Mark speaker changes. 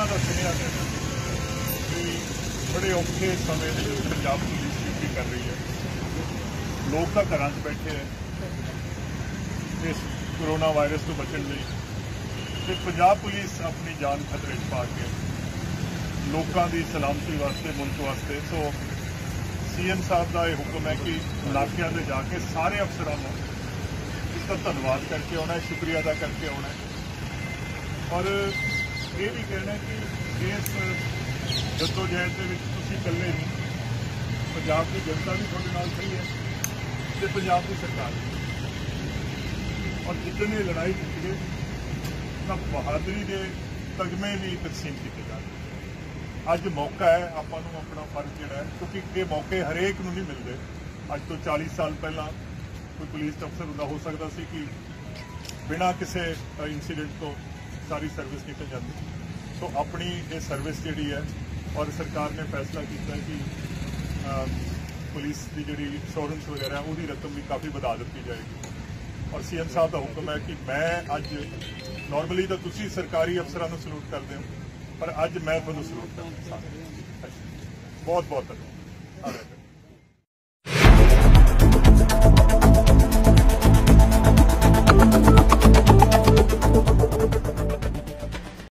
Speaker 1: ਉਹਨਾਂ ਦਾ ਸੁਨੇਹਾ ਦੇਣਾ ਕਿ ਬੜੇ ਔਖੇ ਸਮੇਂ ਦੇ ਵਿੱਚ ਪੰਜਾਬ ਪੁਲਿਸ ਡਿਊਟੀ ਕਰ ਰਹੀ ਹੈ। ਲੋਕ ਤਾਂ ਘਰਾਂ 'ਚ ਬੈਠੇ ਹੈ। ਇਸ ਕਰੋਨਾ ਵਾਇਰਸ ਤੋਂ ਬਚਣ ਲਈ ਤੇ ਪੰਜਾਬ ਪੁਲਿਸ ਆਪਣੀ ਜਾਨ ਖਤਰੇ 'ਚ ਪਾ ਕੇ ਲੋਕਾਂ ਦੀ ਸਲਾਮਤੀ ਵਾਸਤੇ, ਮੁਲਕ ਵਾਸਤੇ। ਸੋ ਸੀਐਮ ਸਾਹਿਬ ਦਾ ਇਹ ਹੁਕਮ ਹੈ ਕਿ ਇਲਾਕਿਆਂ ਦੇ ਜਾ ਕੇ ਸਾਰੇ ਅਫਸਰਾਂ ਨੂੰ ਇਸ ਦਾ ਧੰਨਵਾਦ ਕਰਕੇ ਆਉਣਾ ਸ਼ੁਕਰੀਆ ਅਦਾ ਕਰਕੇ ਆਉਣਾ ਔਰ ਇਹ ਵੀ ਕਹਿਣਾ ਕਿ ਇਸ ਜਦੋਜਹਿਦ ਦੇ ਵਿੱਚ ਤੁਸੀਂ ਇਕੱਲੇ ਨਹੀਂ ਪੰਜਾਬ ਦੀ ਜਨਤਾ ਵੀ ਤੁਹਾਡੇ ਨਾਲ ਖੜੀ ਹੈ ਤੇ ਪੰਜਾਬ ਦੀ ਸਰਕਾਰ ਵੀ। ਔਰ ਜਿੱਦਣ ਇਹ ਲੜਾਈ ਜਿੱਤ ਗਏ ਤਾਂ ਬਹਾਦਰੀ ਦੇ ਤਗਮੇ ਵੀ ਤਕਸੀਮ ਕੀਤੇ ਜਾਣਗੇ ਅੱਜ ਮੌਕਾ ਹੈ, ਆਪਾਂ ਨੂੰ ਆਪਣਾ ਫਰਜ਼ ਜਿਹੜਾ ਹੈ, ਕਿਉਂਕਿ ਇਹ ਮੌਕੇ ਹਰੇਕ ਨੂੰ ਨਹੀਂ ਮਿਲਦੇ। ਅੱਜ ਤੋਂ 40 ਸਾਲ ਪਹਿਲਾਂ ਕੋਈ ਪੁਲਿਸ ਅਫਸਰ ਹੁੰਦਾ, ਹੋ ਸਕਦਾ ਸੀ ਕਿ ਬਿਨਾਂ ਕਿਸੇ ਇਨਸੀਡੈਂਟ ਤੋਂ ਸਾਰੀ ਸਰਵਿਸ ਨਿਕਲ ਜਾਂਦੀ। ਸੋ ਆਪਣੀ ਇਹ ਸਰਵਿਸ ਜਿਹੜੀ ਹੈ, ਔਰ ਸਰਕਾਰ ਨੇ ਫੈਸਲਾ ਕੀਤਾ ਕਿ ਪੁਲਿਸ ਦੀ ਜਿਹੜੀ ਇੰਸ਼ੋਰੈਂਸ ਵਗੈਰਾ ਉਹਦੀ ਰਕਮ ਵੀ ਕਾਫੀ ਵਧਾ ਦਿੱਤੀ ਜਾਏਗੀ। ਔਰ ਸੀਐਮ ਸਾਹਿਬ ਦਾ ਹੁਕਮ ਹੈ ਕਿ ਮੈਂ ਅੱਜ ਨਾਰਮਲੀ ਤਾਂ ਤੁਸੀਂ ਸਰਕਾਰੀ ਅਫਸਰਾਂ ਨੂੰ ਸਲੂਟ ਕਰਦੇ ਹੋ, ਪਰ ਅੱਜ ਮੈਂ ਤੁਹਾਨੂੰ ਸਲੂਟ ਕਰਦਾ ਬਹੁਤ ਬਹੁਤ ਧੰਨਵਾਦ।